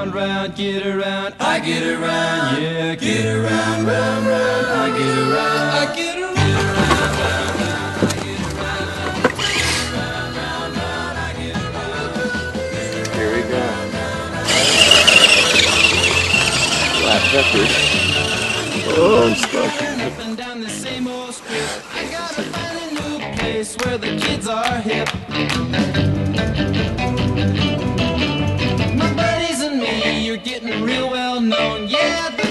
round, round, get around, I get around, yeah, get around, round, round, I get around, I get around. Here we go. Black pepper. Oh, I'm stuck. Up and down the same old script. I gotta find a new place where the kids are hip. well known. Yeah.